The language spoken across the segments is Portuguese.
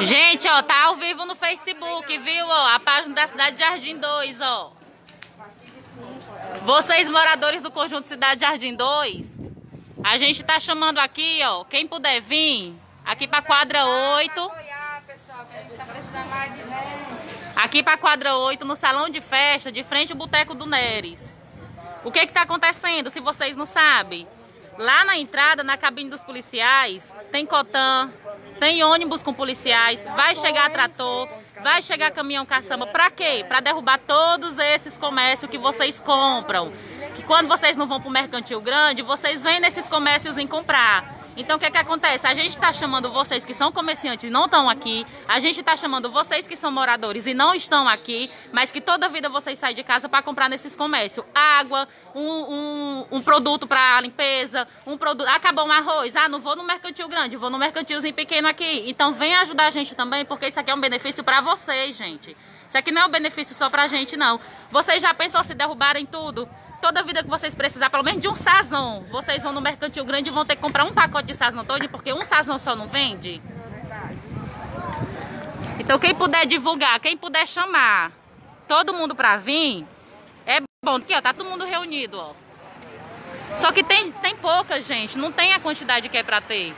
Gente, ó, tá ao vivo no Facebook, viu? Ó, a página da Cidade Jardim 2, ó. Vocês moradores do conjunto Cidade Jardim 2, a gente tá chamando aqui, ó, quem puder vir, aqui pra quadra 8. Aqui pra quadra 8, no salão de festa, de frente ao Boteco do Neres. O que que tá acontecendo, se vocês não sabem? Lá na entrada, na cabine dos policiais, tem cotan, tem ônibus com policiais, vai chegar trator, vai chegar caminhão caçamba. Pra quê? Pra derrubar todos esses comércios que vocês compram. Que quando vocês não vão pro mercantil grande, vocês vêm nesses comércios em comprar. Então o que que acontece? A gente está chamando vocês que são comerciantes e não estão aqui. A gente está chamando vocês que são moradores e não estão aqui, mas que toda vida vocês saem de casa para comprar nesses comércios. Água, um, um, um produto para limpeza, um produto. Acabou um arroz. Ah, não vou no mercantil grande, vou no mercantilzinho pequeno aqui. Então vem ajudar a gente também, porque isso aqui é um benefício para vocês, gente. Isso aqui não é um benefício só pra gente, não. Vocês já pensou se derrubarem tudo? Toda vida que vocês precisar, pelo menos de um sazão, vocês vão no mercantil grande e vão ter que comprar um pacote de sazão todo, porque um sazão só não vende. Então quem puder divulgar, quem puder chamar todo mundo pra vir, é bom. Aqui, ó, tá todo mundo reunido, ó. Só que tem, tem pouca gente, não tem a quantidade que é pra ter.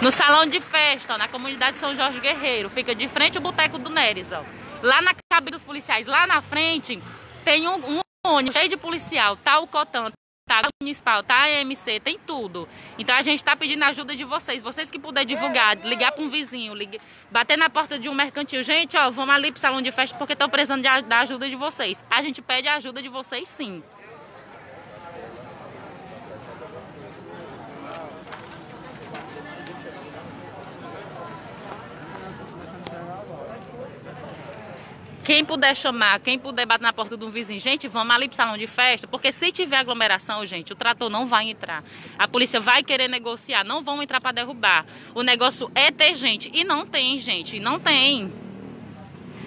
No salão de festa, ó, na comunidade São Jorge Guerreiro, fica de frente ao Boteco do Neres, ó. Lá na cabine dos policiais, lá na frente, tem um, um ônibus cheio de policial, tá o Cotan, tá a municipal, tá a EMC, tem tudo. Então a gente está pedindo a ajuda de vocês. Vocês que puderem divulgar, ligar para um vizinho, bater na porta de um mercantil. Gente, ó, vamos ali pro salão de festa porque estão precisando de, da ajuda de vocês. A gente pede a ajuda de vocês sim. Quem puder chamar, quem puder bater na porta de um vizinho, gente, vamos ali pro salão de festa, porque se tiver aglomeração, gente, o trator não vai entrar. A polícia vai querer negociar, não vão entrar para derrubar. O negócio é ter gente. E não tem, gente, não tem.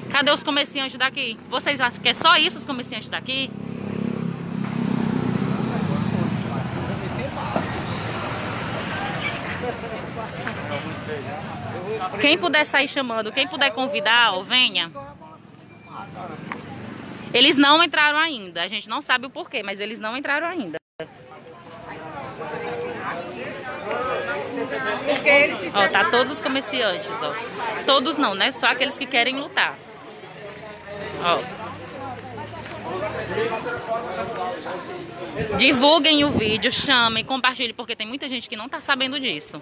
Cadê os comerciantes daqui? Vocês acham que é só isso os comerciantes daqui? Quem puder sair chamando, quem puder convidar, ó, venha. Eles não entraram ainda. A gente não sabe o porquê, mas eles não entraram ainda. Ó, tá todos os comerciantes, ó. Todos não, né? Só aqueles que querem lutar. Ó. Divulguem o vídeo, chamem, compartilhem, porque tem muita gente que não tá sabendo disso.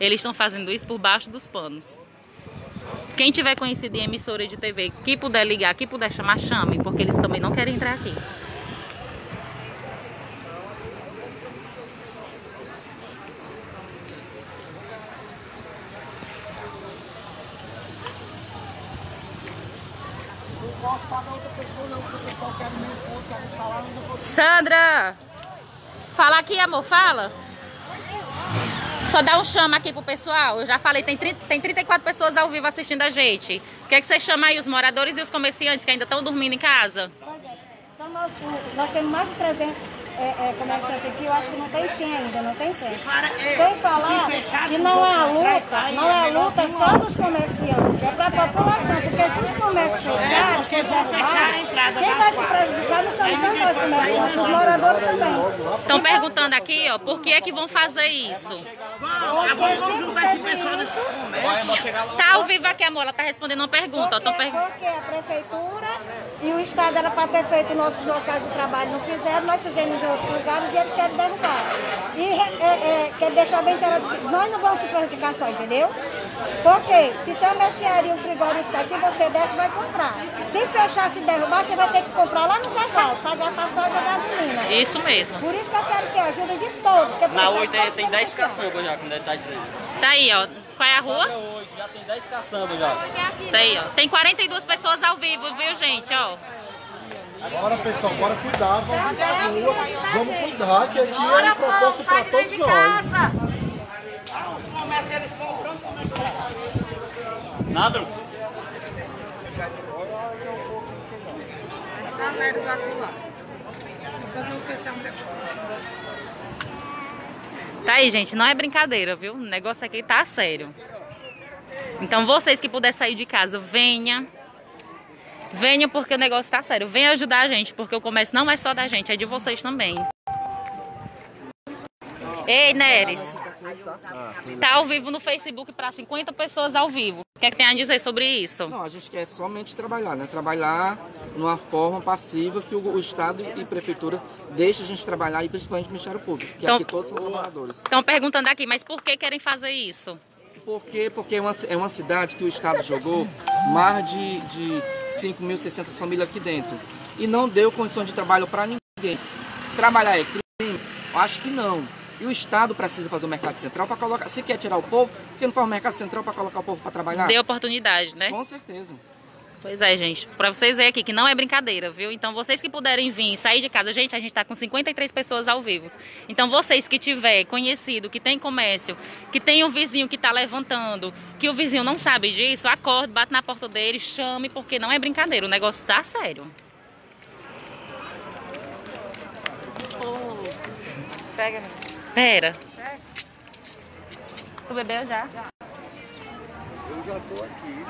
Eles estão fazendo isso por baixo dos panos. Quem tiver conhecido em emissora de TV, que puder ligar, que puder chamar, chame, porque eles também não querem entrar aqui. Sandra! Fala aqui, amor, fala. Só dá um chama aqui pro pessoal. Eu já falei, tem, 30, tem 34 pessoas ao vivo assistindo a gente. O que, é que você chama aí os moradores e os comerciantes que ainda estão dormindo em casa? Pois é. Só nós, nós temos mais de 300 é, é, comerciantes aqui, eu acho que não tem 100 ainda, não tem 100. Sem falar que não é a luta, não é a luta só dos comerciantes, é para a população, porque se os comércios fecharem, derrubar, quem vai se prejudicar não são só nós comerciantes, os moradores também. Estão perguntando aqui, ó, por que é que vão fazer isso? Tá ao vivo aqui, amor, ela tá respondendo uma pergunta. Porque, per... porque a prefeitura e o Estado era para ter feito nossos locais de trabalho, não fizeram, nós fizemos em outros lugares e eles querem derrubar. E é, é, quer deixar bem claro, nós não vamos se prejudicar só, entendeu? Porque se tem uma mercearia e um frigorífico aqui, você desce e vai comprar. Se fechar, se derrubar, você vai ter que comprar lá no Zé Paulo, pagar passagem e gasolina. Isso mesmo. Por isso que eu quero ter ajuda de todos. Que Na 8 tem 10 caçambas já, como ele tá dizendo. Tá aí, ó. Qual é a rua? Já tem 10 caçambas já. Tá aí, ó. Tem 42 pessoas ao vivo, viu, gente, ó. Bora, pessoal, bora cuidar, vamos cuidar da rua, vamos cuidar, que aqui é proposta para todos nós. Nada? Tá aí, gente, não é brincadeira, viu? O negócio aqui tá sério. Então vocês que puderem sair de casa, venha. Venha porque o negócio tá sério. Venha ajudar a gente, porque o comércio não é só da gente, é de vocês também. Ei, Neres. Tá ao vivo no Facebook para 50 pessoas ao vivo. O que é que tem a dizer sobre isso? Não, a gente quer somente trabalhar, né? Trabalhar numa forma passiva que o, o Estado e Prefeitura deixem a gente trabalhar e principalmente o Ministério Público, que Então- aqui todos são trabalhadores. Estão perguntando aqui, mas por que querem fazer isso? Por quê? Porque é uma, é uma cidade que o Estado jogou mais de, de 5.600 famílias aqui dentro e não deu condições de trabalho para ninguém. Trabalhar é crime? Acho que não. E o Estado precisa fazer o mercado central para colocar. Se quer tirar o povo, por que não faz o mercado central para colocar o povo para trabalhar? Dê oportunidade, né? Com certeza. Pois é, gente. Pra vocês verem aqui que não é brincadeira, viu? Então, vocês que puderem vir, sair de casa. Gente, a gente tá com 53 pessoas ao vivo. Então, vocês que tiver conhecido, que tem comércio, que tem um vizinho que tá levantando, que o vizinho não sabe disso, acorde, bate na porta dele, chame, porque não é brincadeira. O negócio tá sério. Pega, Pera. Tu bebeu já? Eu já tô aqui,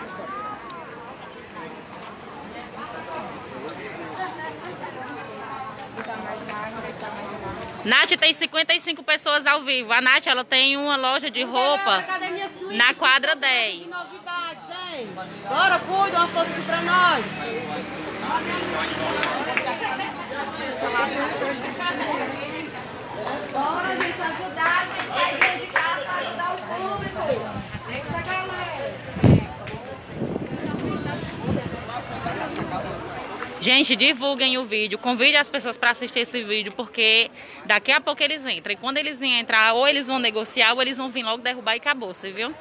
Nath tem 55 pessoas ao vivo. A Nath, ela tem uma loja de roupa na quadra 10. Novidades, hein? Bora, cuida, uma aqui pra nós. Bora, gente, ajudar a gente sair dentro de casa para ajudar o público. Chega da galera. Gente, divulguem o vídeo, convide as pessoas para assistir esse vídeo, porque daqui a pouco eles entram. E quando eles entrar, ou eles vão negociar, ou eles vão vir logo derrubar e acabou, você viu?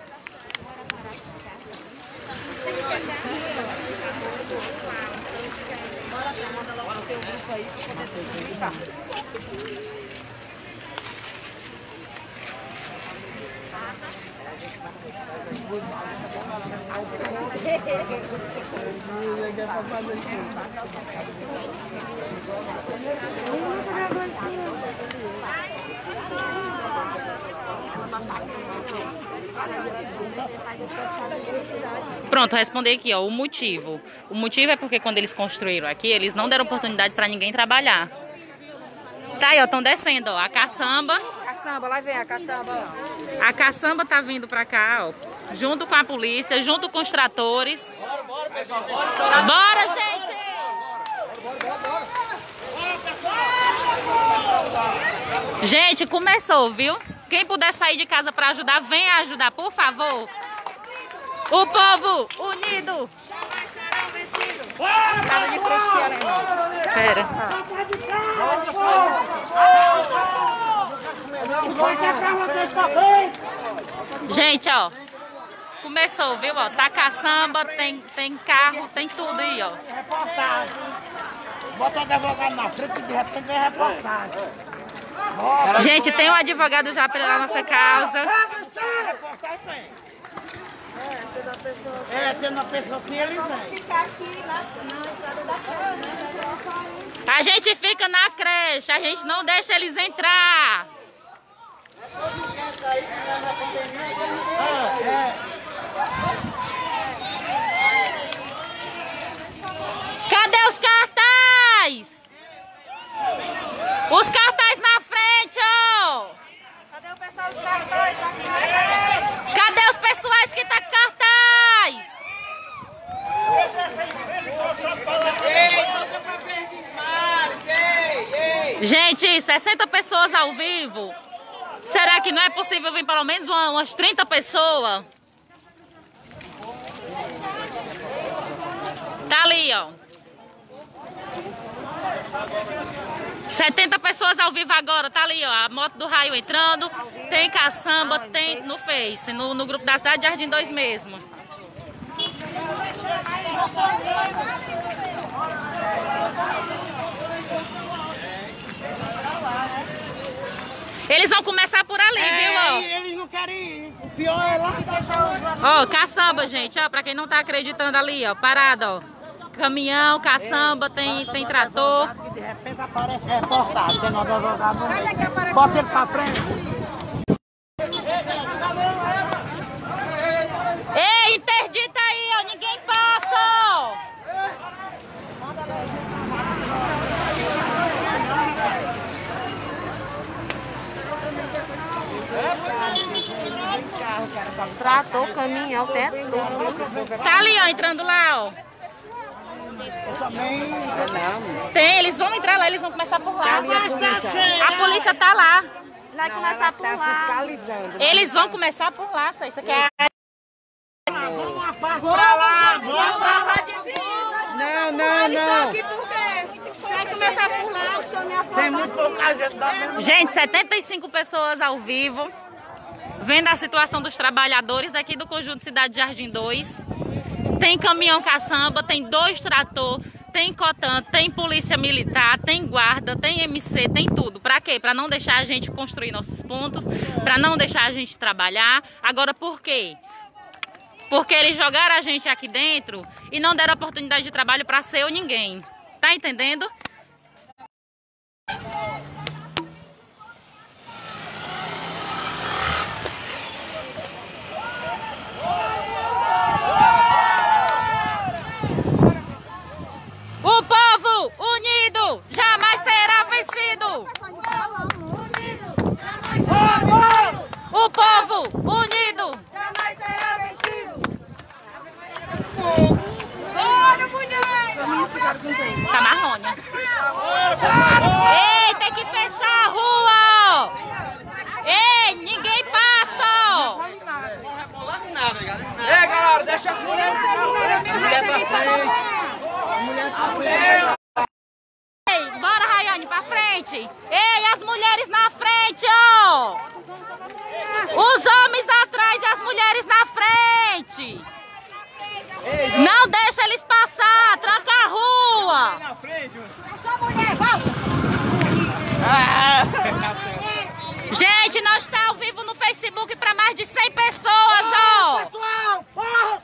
Pronto, respondi aqui, ó, o motivo. O motivo é porque quando eles construíram aqui, eles não deram oportunidade para ninguém trabalhar. Tá aí, ó, estão descendo, ó, a caçamba. Caçamba, lá vem a caçamba. A caçamba tá vindo pra cá, ó, junto com a polícia, junto com os tratores. Bora, gente! Gente, começou, viu? Quem puder sair de casa pra ajudar, venha ajudar, por favor. O povo unido. Tava de irmão. Pera. Gente, ó. Começou, viu? Ó, tá caçamba, tem, tem carro, tem tudo aí, ó. reportagem. Bota o advogado na frente e de repente vem reportagem. Gente, tem um advogado já pela nossa causa. Tem. É, tendo uma pessoa assim, ele vem. A gente fica na creche, a gente não deixa eles entrar. Cadê os cartazes? Os cartazes na frente, ó. Cadê o pessoal dos? Cadê os pessoais que tá com cartaz? Gente, 60 pessoas ao vivo. Será que não é possível vir pelo menos uma- umas 30 pessoas? Tá ali, ó. 70 pessoas ao vivo agora, tá ali, ó. A moto do raio entrando. Tem caçamba, tem no Face, no, no grupo da Cidade Jardim 2 mesmo. Eles vão começar por ali, é, viu, ó? eles não querem ir. O pior é lá tá deixar os Ó, caçamba, gente, ó, pra quem não tá acreditando ali, ó, parada, ó. Caminhão, caçamba, Ei, tem, tem trator. De repente aparece reportado, tem nada jogar no aparece. Bota ele pra frente. Ei, interdita aí, ó, ninguém Trator, caminhão, até tudo. Tá ali, ó, entrando lá, ó. Tem, eles vão entrar lá, eles vão começar por lá. A polícia tá lá. Vai começar por tá lá. fiscalizando. Eles vão começar por lá, só isso aqui é. Não, não, não. Vai começar por lá, os caminhões Tem muito pouca gente da. Gente, 75 pessoas ao vivo, vendo a situação dos trabalhadores daqui do Conjunto Cidade Jardim 2. Tem caminhão caçamba, tem dois trator, tem cotan, tem polícia militar, tem guarda, tem MC, tem tudo. Pra quê? Pra não deixar a gente construir nossos pontos, pra não deixar a gente trabalhar. Agora, por quê? Porque eles jogaram a gente aqui dentro e não deram oportunidade de trabalho pra ser ou ninguém. Tá entendendo? O povo unido jamais será vencido. O povo unido. Jamais será vencido. Tá marrônia. Ei, tem que fechar a rua. ó. Ei, ninguém passa. ó. Ei, galera, deixa a mulher. Mulher pra frente. Ei, bora, Rayane, pra frente. Ei, as mulheres na frente, ó. Os homens atrás e as mulheres na frente. Não deixa eles passar, tranca a rua. Gente, nós está ao vivo no Facebook para mais de 100 pessoas, ó. Pessoal, porra!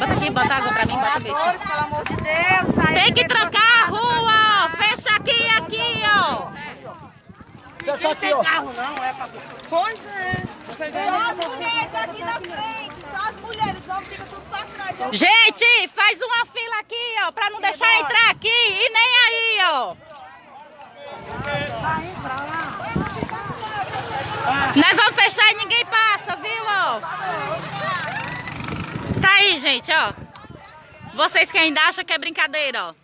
Bota aqui, bota água pra mim, bota bicho. Pelo amor de Deus, sai Tem que trancar a rua, ó. Fecha aqui e aqui, ó. Aqui, ó. carro não, é pra... Pois é. Só as mulheres aqui na frente, só as mulheres, os homens ficam tudo pra trás. Gente, faz uma fila aqui, ó, pra não deixar entrar aqui e nem aí, ó. Nós vamos fechar e ninguém passa, viu, ó? Tá aí, gente, ó. Vocês que ainda acham que é brincadeira, ó.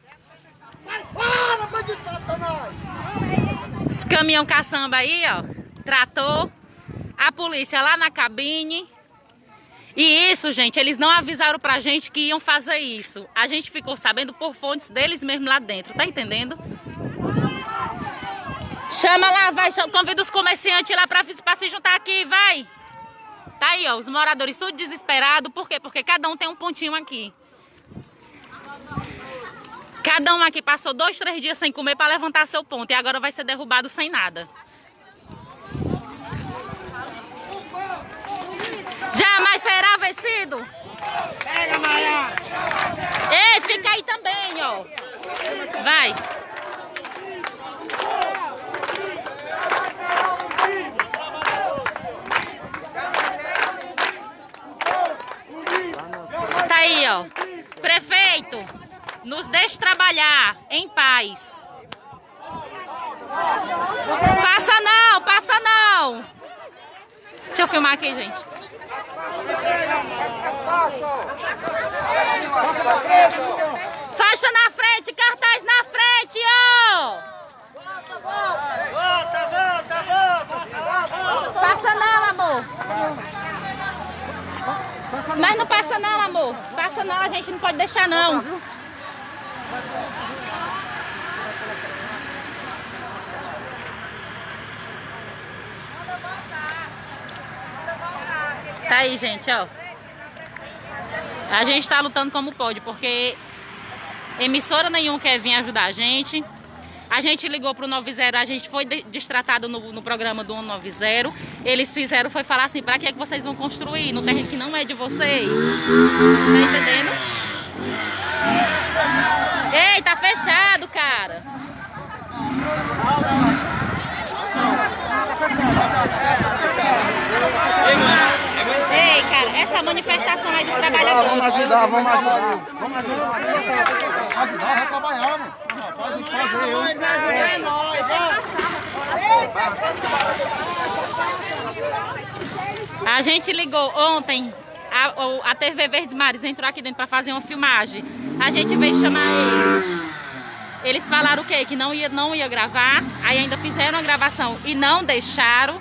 Fala, mãe de satanás! Os caminhão caçamba aí, ó. Trator. A polícia lá na cabine. E isso, gente, eles não avisaram pra gente que iam fazer isso. A gente ficou sabendo por fontes deles mesmo lá dentro, tá entendendo? Chama lá, vai, chama- convida os comerciantes lá pra, pra se juntar aqui, vai. Tá aí, ó, os moradores tudo desesperado. Por quê? Porque cada um tem um pontinho aqui. Cada um aqui passou dois, três dias sem comer pra levantar seu ponto. E agora vai ser derrubado sem nada. Jamais será vencido. Pega, Maria! Ei, fica aí também, ó. Vai. Aí, ó. Prefeito, nos deixe trabalhar em paz. Passa não, passa não. Deixa eu filmar aqui, gente. Faixa na frente, cartaz na frente, ó! Volta, volta, volta! Passa não, amor! Mas não passa não, amor! Passa não, a gente não pode deixar não! Tá aí, gente, ó. A gente tá lutando como pode, porque emissora nenhuma quer vir ajudar a gente. A gente ligou pro 90, a gente foi de- destratado no, no programa do 190. Eles fizeram, foi falar assim, pra que é que vocês vão construir no terreno que não é de vocês? Tá entendendo? Ei, tá fechado, cara. Ei, cara, essa manifestação aí dos trabalhadores. ajudar, vamos ajudar. Vamos ajudar. Ajudar, vai trabalhar, mano. Pode fazer eu. Nós, nós, é! A gente ligou ontem, a, a TV Verdes Mares entrou aqui dentro para fazer uma filmagem. A gente veio chamar eles. Eles falaram o quê? Que não ia, não ia gravar. Aí ainda fizeram a gravação e não deixaram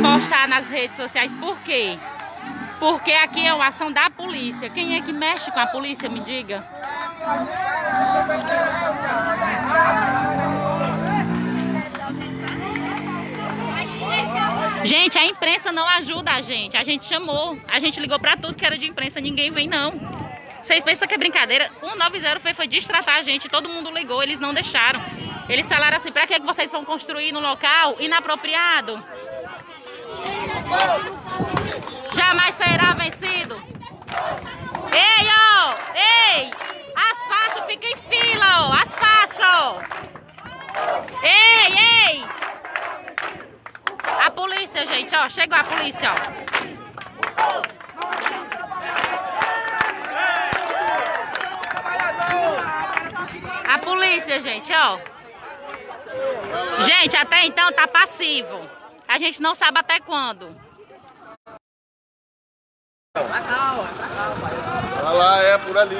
postar nas redes sociais. Por quê? Porque aqui é uma ação da polícia. Quem é que mexe com a polícia, me diga? Gente, a imprensa não ajuda a gente. A gente chamou, a gente ligou pra tudo que era de imprensa, ninguém vem não. Vocês pensam que é brincadeira? 190 foi, foi distratar a gente, todo mundo ligou, eles não deixaram. Eles falaram assim, pra que vocês vão construir no local inapropriado? Jamais será vencido. Ei, ó! Ei! Ficam em fila, ó! As faixas, ó! Ei, ei! A polícia, gente, ó. Chegou a polícia, ó. A polícia, gente, ó. Gente, até então tá passivo. A gente não sabe até quando. Olha lá, é por ali.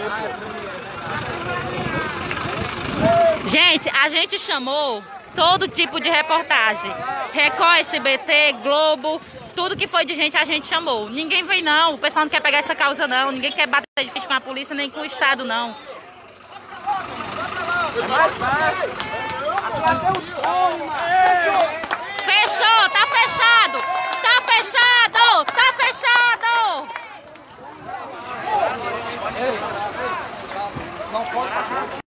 Gente, a gente chamou todo tipo de reportagem. Record, SBT, Globo, tudo que foi de gente a gente chamou. Ninguém vem não, o pessoal não quer pegar essa causa não, ninguém quer bater de frente com a polícia nem com o Estado não. Fechou, tá fechado! Tá fechado! Tá fechado! Não pode passar.